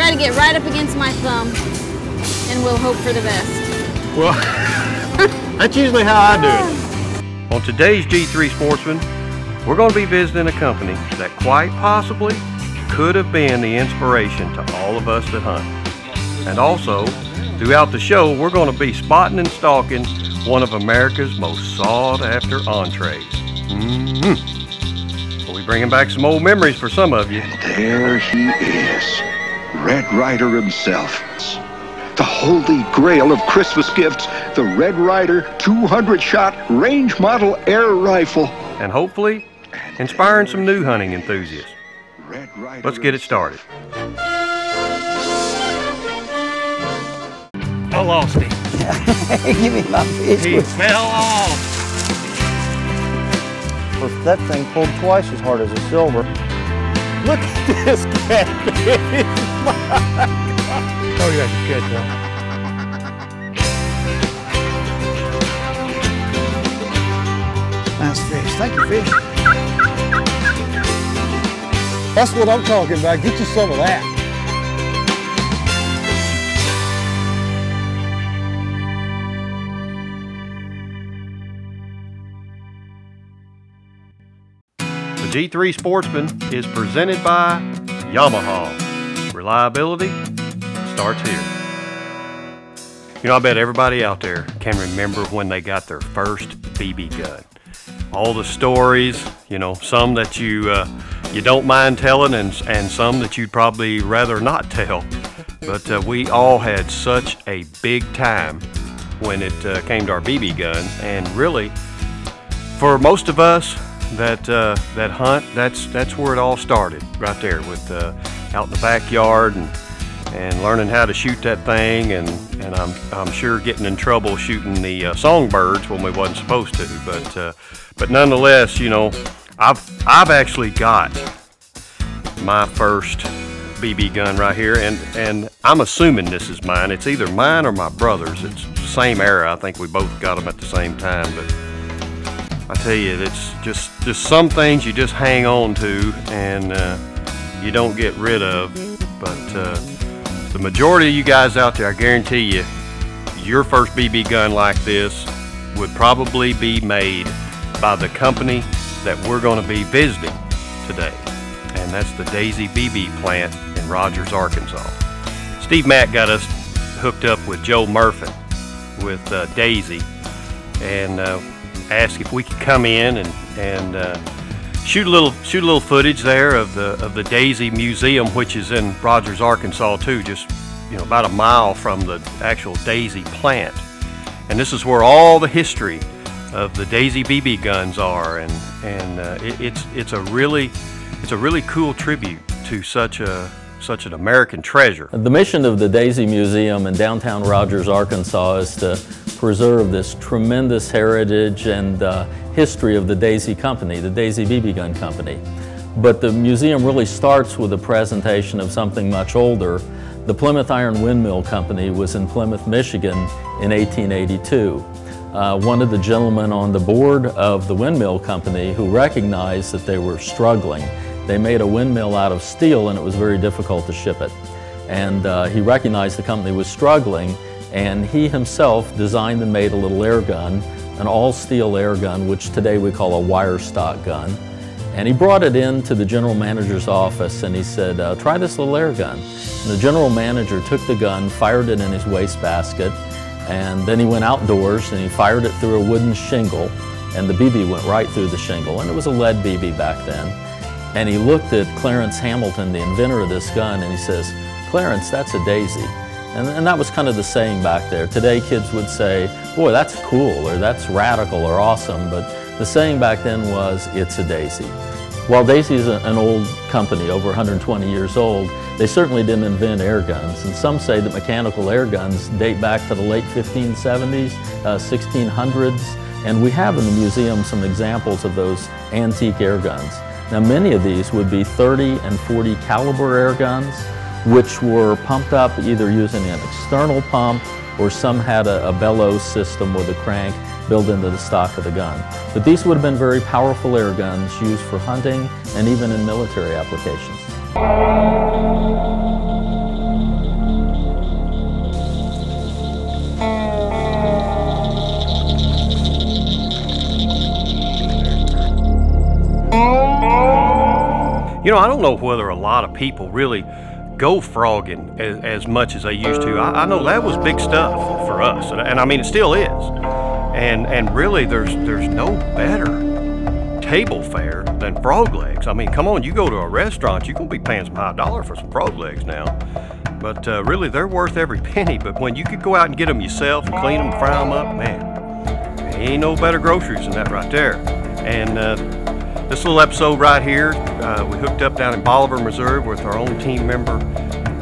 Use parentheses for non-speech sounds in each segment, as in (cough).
try to get right up against my thumb and we'll hope for the best. Well, (laughs) that's usually how I do it. On today's G3 Sportsman, we're going to be visiting a company that quite possibly could have been the inspiration to all of us that hunt. And also, throughout the show, we're going to be spotting and stalking one of America's most sought after entrees. Mm-hmm. We'll be bringing back some old memories for some of you. There he is, Red Ryder himself. The holy grail of Christmas gifts, the Red Ryder 200 shot range model air rifle. And hopefully, inspiring some new hunting enthusiasts. Let's get it started. I lost him. Give me my fish. He fell off. Well, that thing pulled twice as hard as a silver. Look at this catfish. (laughs) oh, you got to catch one. Nice fish. Thank you, fish. That's what I'm talking about. Get you some of that. G3 Sportsman is presented by Yamaha. Reliability starts here. You know, I bet everybody out there can remember when they got their first BB gun. All the stories, you know, some that you uh, you don't mind telling, and and some that you'd probably rather not tell. But uh, we all had such a big time when it uh, came to our BB guns, and really, for most of us that uh, that hunt, that's that's where it all started, right there, with uh, out in the backyard and and learning how to shoot that thing, and and I'm I'm sure getting in trouble shooting the uh, songbirds when we wasn't supposed to, but uh, but nonetheless, you know, I've I've actually got my first BB gun right here, and and I'm assuming this is mine. It's either mine or my brother's. It's the same era. I think we both got them at the same time, but. I tell you, it's just just some things you just hang on to and uh, you don't get rid of. But uh, the majority of you guys out there, I guarantee you, your first BB gun like this would probably be made by the company that we're going to be visiting today, and that's the Daisy BB plant in Rogers, Arkansas. Steve Mack got us hooked up with Joe Murphy with uh, Daisy, and uh, asked if we could come in and and uh, shoot a little shoot a little footage there of the of the Daisy Museum, which is in Rogers, Arkansas, too, just you know about a mile from the actual Daisy plant. And this is where all the history of the Daisy BB guns are, and and uh, it, it's it's a really it's a really cool tribute to such a such an American treasure. The mission of the Daisy Museum in downtown Rogers, Arkansas is to preserve this tremendous heritage and uh, history of the Daisy Company, the Daisy BB Gun Company. But the museum really starts with a presentation of something much older. The Plymouth Iron Windmill Company was in Plymouth, Michigan in 1882. Uh, one of the gentlemen on the board of the windmill company who recognized that they were struggling. They made a windmill out of steel and it was very difficult to ship it. And uh, he recognized the company was struggling and he himself designed and made a little air gun, an all-steel air gun, which today we call a wire stock gun. And he brought it in to the general manager's office and he said, uh, try this little air gun. And the general manager took the gun, fired it in his wastebasket, and then he went outdoors and he fired it through a wooden shingle and the BB went right through the shingle and it was a lead BB back then. And he looked at Clarence Hamilton, the inventor of this gun, and he says, Clarence, that's a daisy. And, and, that was kind of the saying back there. Today kids would say, boy, that's cool, or that's radical, or awesome, but the saying back then was, it's a daisy. While Daisy is an old company, over 120 years old, they certainly didn't invent air guns. And some say that mechanical air guns date back to the late 1570s, uh, 1600s, and we have in the museum some examples of those antique air guns. Now many of these would be 30 and 40 caliber air guns, which were pumped up either using an external pump or some had a, a bellows system with a crank built into the stock of the gun. But these would have been very powerful air guns used for hunting and even in military applications. You know, I don't know whether a lot of people really go frogging as, as much as they used to. I, I, know that was big stuff for us, and, and I mean it still is. And and really, there's there's no better table fare than frog legs. I mean, come on, you go to a restaurant, you're gonna be paying some high dollar for some frog legs now. But uh, really, they're worth every (laughs) penny. But when you could go out and get them yourself and clean them, fry them up, man, ain't no better groceries than that right there. And uh, this little episode right here, uh, we hooked up down in Bolivar, Missouri with our own team member,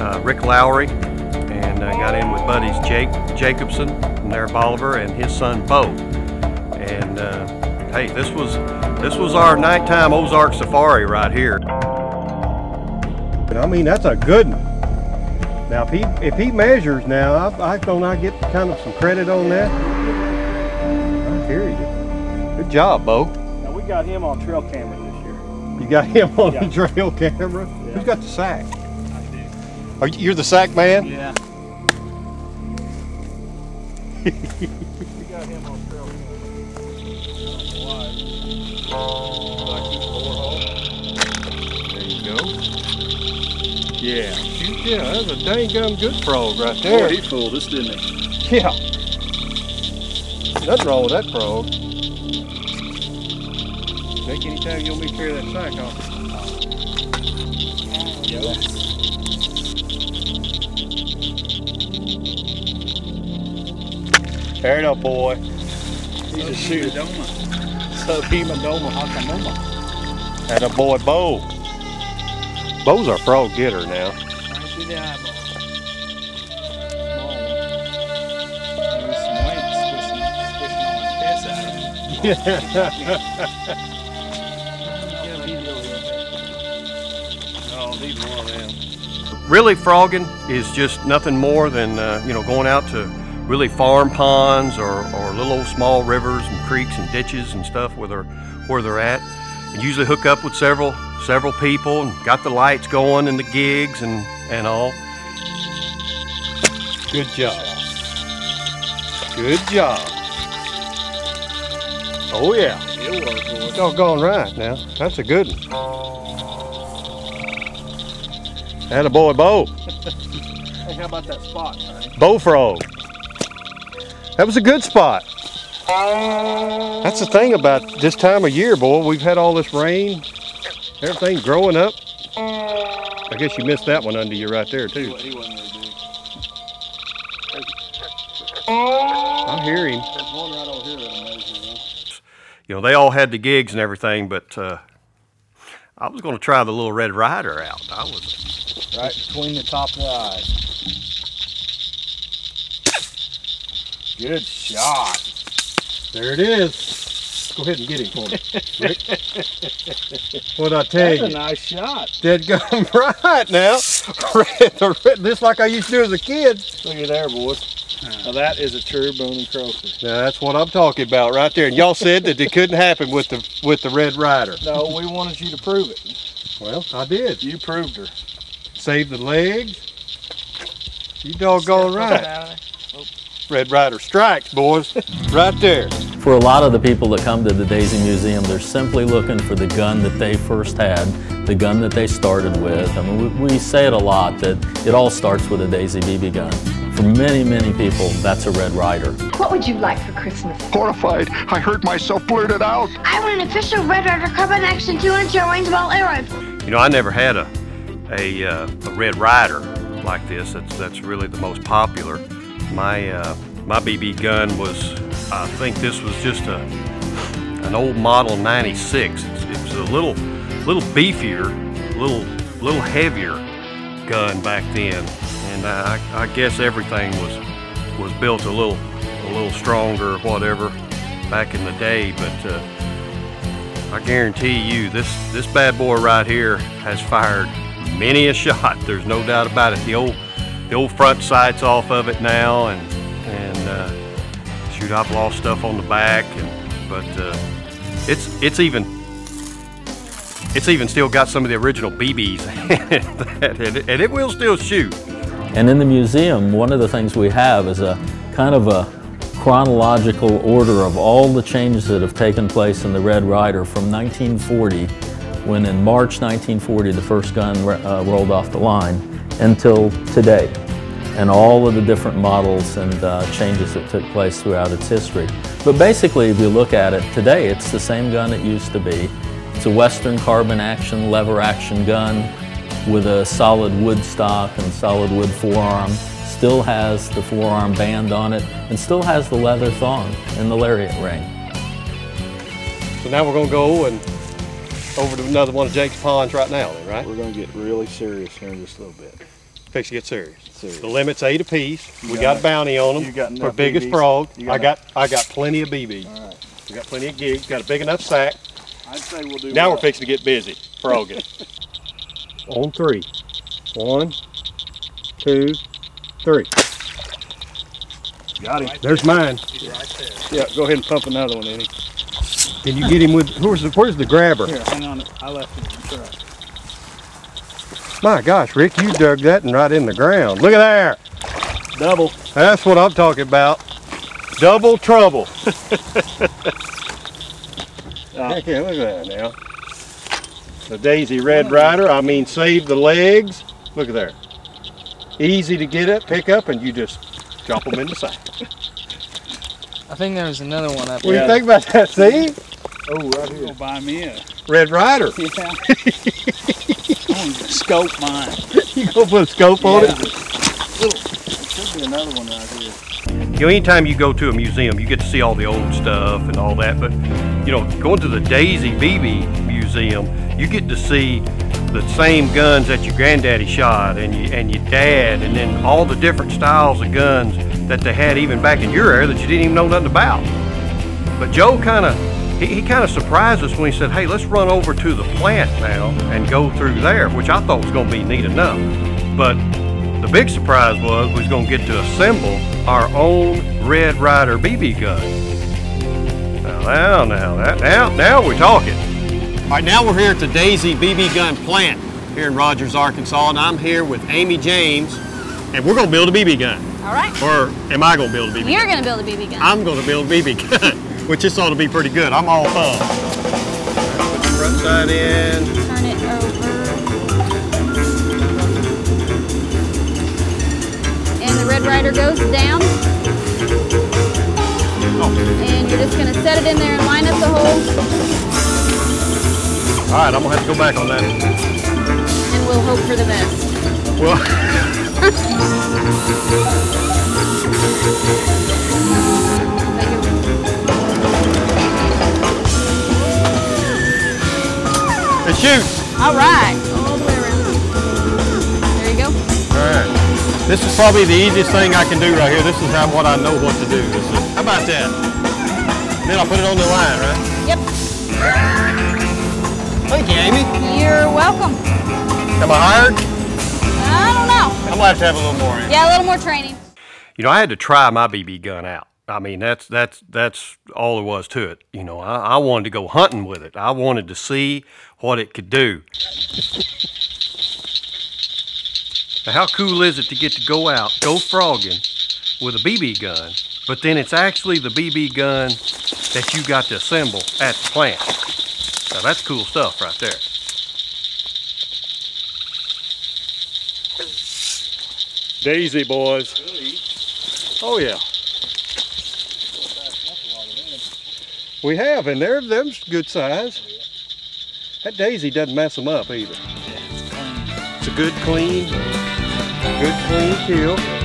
uh, Rick Lowry, and uh, got in with buddies Jake Jacobson from there Bolivar and his son Bo. And uh, hey, this was this was our nighttime Ozark safari right here. I mean, that's a good one. Now, if he if he measures now, I, I don't I get kind of some credit on that. I hear you. Good job, Bo got him on trail camera this year. You got him on yeah. the trail camera? Yeah. Who's got the sack? I do. Are you, you're the sack man? Yeah. (laughs) we got him on trail camera. There you go. Yeah. Shoot, yeah, that's a dang gum good frog right there. Boy, he fooled us, didn't he? Yeah. Nothing wrong with that frog. Take anytime you want me to carry that sack off. Yep. There it up, boy. He's a shooter. Subhemadoma hakamoma. That a boy, Bo. Bo's our frog getter now. Yeah. (laughs) really frogging is just nothing more than uh, you know going out to really farm ponds or, or little old small rivers and creeks and ditches and stuff where they're where they're at. And usually hook up with several several people and got the lights going and the gigs and and all. Good job. Good job. Oh yeah. It's all gone right now. That's a good one and a boy Bo. hey, how about that spot, Bo frog. That was a good spot. That's the thing about this time of year, boy. We've had all this rain, everything growing up. I guess you missed that one under you right there, too. He, wasn't I hear him. There's one right over here You know, they all had the gigs and everything, but uh, I was going to try the little Red Ryder out. I was Right between the top of the eyes. Good shot. There it is. Go ahead and get him for me, what I tell That's you? a nice shot. Dead gum (laughs) right now. Just like I used to do as a kid. Look at there, boys. Now that is a true boone and croaker. Now that's what I'm talking about right there. And y'all said that it couldn't happen with the with the Red Ryder. No, we wanted you to prove it. Well, I did. You proved her save the legs. You doggone right. Red Ryder strikes, boys, right there. For a lot of the people that come to the Daisy Museum, they're simply looking for the gun that they first had, the gun that they started with. I mean, we, we say it a lot that it all starts with a Daisy BB gun. For many, many people, that's a Red Ryder. What would you like for Christmas? Horrified, I heard myself blurt it out. I want an official Red Ryder Carbine Action 2-inch range ball arrow. You know, I never had a a, uh, a Red Ryder like this. That's that's really the most popular. My uh, my BB gun was, I think this was just a an old model '96. It was a little little beefier, little little heavier gun back then, and I, I guess everything was was built a little a little stronger, whatever, back in the day. But uh, I guarantee you, this this bad boy right here has fired many a shot. There's no doubt about it. The old, the old front sight's off of it now, and and uh, shoot, I've lost stuff on the back, and but uh, it's it's even it's even still got some of the original BBs, (laughs) and, and it will still shoot. And in the museum, one of the things we have is a kind of a chronological order of all the changes that have taken place in the Red Ryder from 1940 when in March 1940 the first gun uh, rolled off the line, until today, and all of the different models and uh, changes that took place throughout its history. But basically, if you look at it today, it's the same gun it used to be. It's a Western carbine action, lever action gun with a solid wood stock and solid wood forearm. Still has the forearm band on it and still has the leather thong and the lariat ring. So now we're gonna go and over to another one of Jake's ponds right now, then, right? We're gonna get really serious here in just a little bit. Fix to get serious. Serious. The limit's eight apiece. You we got- got, a bounty on you them got for biggest BBs? frog. You got I got I got plenty of BBs. All right. We got plenty of gigs. Got a big enough sack. I'd say we'll do. Now well. we're fixing to get busy frogging. (laughs) on three. One, two, three. Got him. There's mine. Yeah, go ahead and pump another one in him. Can you get him with where's the where's the grabber? Here, hang on. I left it in the truck. My gosh, Rick, you dug that and right in the ground. Look at there. Double. That's what I'm talking about. Double trouble. (laughs) (laughs) Heck yeah, look at that now. The Daisy Red Ryder, I mean, save the legs. Look at there. Easy to get up, pick up, and you just drop them in the sack. (laughs) I think there was another one up What do you think about that? See? Oh, right here. Go buy me a. Red Ryder. Yeah. (laughs) I'm gonna scope mine. You gonna put a scope on it? Little. Should be another one right here. You know, anytime you go to a museum, you get to see all the old stuff and all that. But you know, going to the Daisy BB Museum, you get to see the same guns that your granddaddy shot and you, and your dad, and then all the different styles of guns that they had even back in your era that you didn't even know nothing about. But Joe kind of he, he kind of surprised us when he said, "Hey, let's run over to the plant now and go through there," which I thought was going to be neat enough. But the big surprise was we was going to get to assemble our own Red Ryder BB gun. Now, now, now, that, now, now we're talking. All right, now we're here at the Daisy BB gun plant here in Rogers, Arkansas, and I'm here with Amy James, and we're going to build a BB gun. All right. Or am I going to build a BB gun? You're gonna build a BB gun. I'm going to build a BB gun, (laughs) which this ought to be pretty good. I'm all thumbs. Put the front side in. Turn it over. And the Red Ryder goes down. Oh. And you're just gonna set it in there and line up the holes, All right, I'm going to have to go back on that. and we'll hope for the best. Well, (laughs) All right, all the way around. There you go. All right. This is probably the easiest thing I can do right here. This is how, what I know what to do. This is, how about that? Then I'll put it on the line, right? Yep. Thank you, Amy. You're welcome. Am I hired? I don't know. I'm gonna have to have a little more. Yeah, a little more training. You know, I had to try my BB gun out. I mean, that's that's that's all there was to it. You know, I, I wanted to go hunting with it. I wanted to see what it could do. How cool is it to get to go out, go frogging with a BB gun, but then it's actually the BB gun that you got to assemble at the plant. Now that's cool stuff right there. Daisy boys. Oh yeah. We have, and they're them's good size. That daisy doesn't mess them up either. It's a good clean, good clean kill.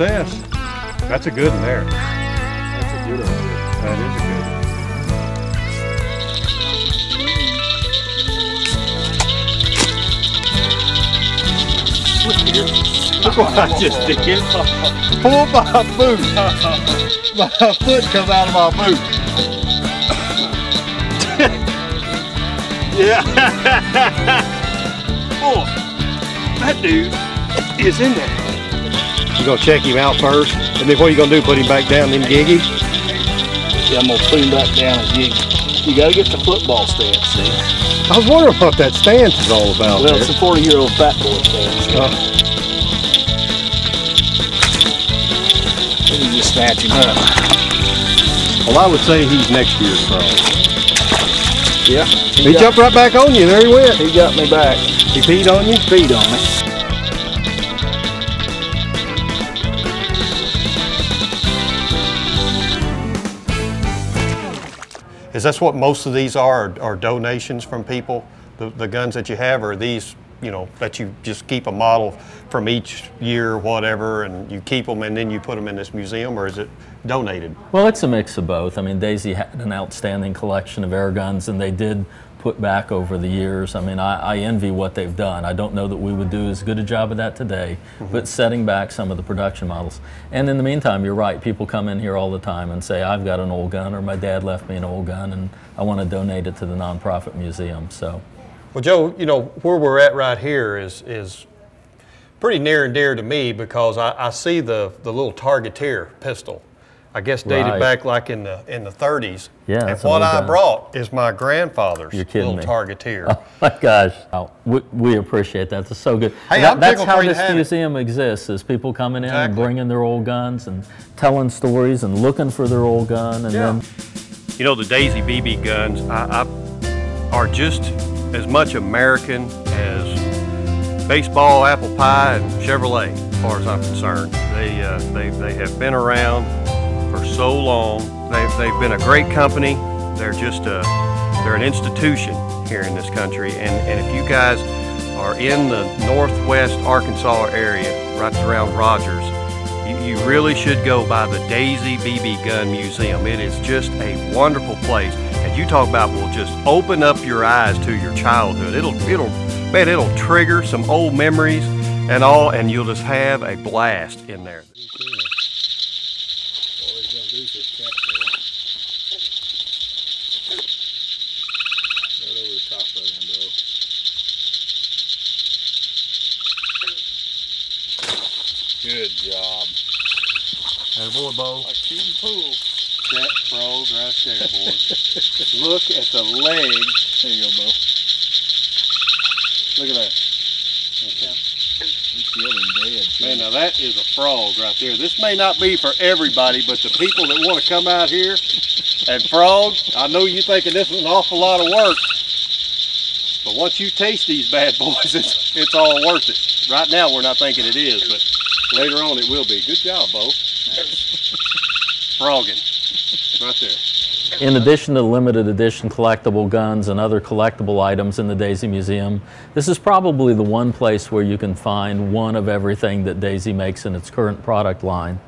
success. That's a good one there. That's a good one. That is a good one. Look what I just did. (laughs) Pull my boot. My foot comes out of my boot. (laughs) yeah. Boy, (laughs) oh, that dude is in there. You gonna check him out first, and then what are you gonna do? Put him back down in Giggy? Yeah, I'm gonna put him back down and gig. You gotta get the football stance, see? I was wondering what that stance is all about. Well, there. it's a 40 year old fat boy stance. Uh, You just snatch him up. well, I would say he's next year's pro. Yeah. He got, jumped right back on you. There he went. he got me back. He peed on you. Feed on me. Is that what most of these are, are donations from people? The, the guns that you have, or are these, you know, that you just keep a model from each year, whatever, and you keep them and then you put them in this museum, or is it donated? Well, it's a mix of both. I mean, Daisy had an outstanding collection of air guns, and they did put back over the years. I mean, I, I envy what they've done. I don't know that we would do as good a job of that today, mm-hmm. but setting back some of the production models. And in the meantime, you're right. People come in here all the time and say, "I've got an old gun," or "My dad left me an old gun, and I want to donate it to the nonprofit museum." So. Well, Joe, you know, where we're at right here is, is pretty near and dear to me because I, I see the, the little Targeteer pistol. I guess dated Right. back like in the in the 30s. Yeah, And what I brought is my grandfather's You're kidding little me. Targeteer. (laughs) Oh my gosh. Oh, we, we appreciate that. That's so good. Hey, That- I'm that's how for you to this have it. museum exists is people coming in and bringing their old guns and telling stories and looking for their old gun and Yeah. then You know, the Daisy BB guns I, I, are just as much American as baseball, apple pie, and Chevrolet, as far as I'm concerned. They, uh, they, they have been around for so long. They've, they've been a great company. They're just a, they're an institution here in this country. And, and if you guys are in the northwest Arkansas area, right around Rogers, you, you really should go by the Daisy BB Gun Museum. It is just a wonderful place. And you talk about will just open up your eyes to your childhood. It'll it'll man, it'll trigger some old memories and all, and you'll just have a blast in there. Right over the top of him, bro. Good job. boy, Bo. Like shooting pool. That frog right there, boy. (laughs) Look at the leg. There you go, Bo. Look at that. Okay. You killed him dead. too. Man, now that is a frog right there. This may not be for everybody, but the people that want to come out here and frog, I know you're thinking this is an awful lot of work. But once you taste these bad (laughs) boys, it's, it's all worth it. Right now, we're not thinking it is, but later on it will be. Good job, Bo. Frogging. Right there. In addition to limited edition collectible guns and other collectible items in the Daisy Museum, this is probably the one place where you can find one of everything that Daisy makes in its current product line.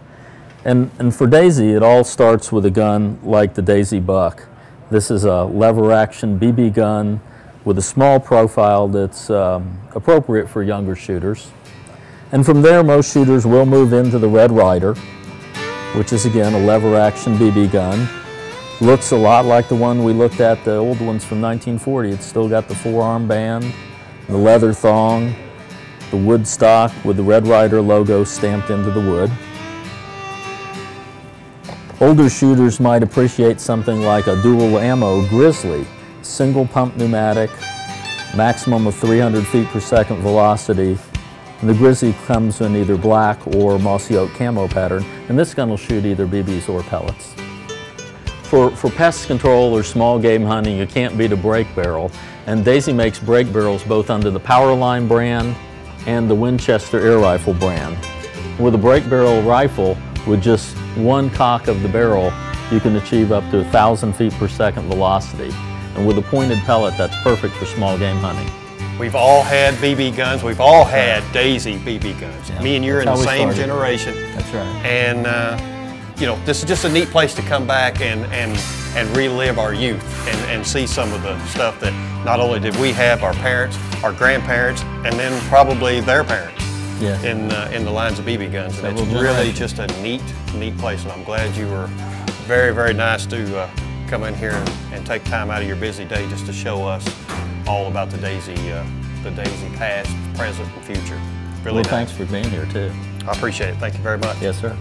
And, and for Daisy, it all starts with a gun like the Daisy Buck. This is a lever action BB gun with a small profile that's um, appropriate for younger shooters. And from there, most shooters will move into the Red Ryder, which is again a lever action BB gun. Looks a lot like the one we looked at, the old ones from 1940. It's still got the forearm band, the leather thong, the wood stock with the Red Ryder logo stamped into the wood. Older shooters might appreciate something like a dual ammo Grizzly, single pump pneumatic, maximum of 300 feet per second velocity. And the Grizzly comes in either black or mossy oak camo pattern, and this gun will shoot either BBs or pellets. For, for pest control or small game hunting, you can't beat a break barrel. And Daisy makes brake barrels both under the Powerline brand and the Winchester air rifle brand. With a break barrel rifle, with just one cock of the barrel, you can achieve up to 1,000 feet per second velocity. And with a pointed pellet, that's perfect for small game hunting. We've all had BB guns. We've all had Daisy BB guns. Yeah. Me and you're in the That's how we same started. generation. That's right. And, uh, you know, this is just a neat place to come back and, and, and relive our youth and, and see some of the stuff that not only did we have our parents, our grandparents, and then probably their parents Yeah. in, uh, in the lines of BB guns. And it's really just a neat, neat place. And I'm glad you were very, very nice to uh, come in here and, and take time out of your busy day just to show us all about the Daisy, uh, the Daisy past, present, and future. Really Well, nice. thanks for being here too. I appreciate it. Thank you very much. Yes, sir.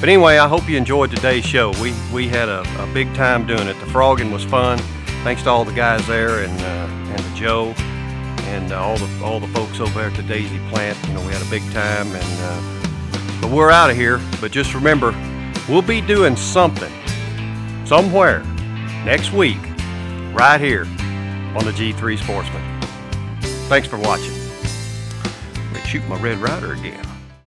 But anyway, I hope you enjoyed today's show. We we had a, a big time doing it. The frogging was fun. Thanks to all the guys there and uh, and to Joe and uh, all the all the folks over there at the Daisy plant. You know, we had a big time. And uh, but we're out of here. But just remember, we'll be doing something somewhere next week, right here on the G3 Sportsman. Thanks for watching. Shoot my Red Ryder again.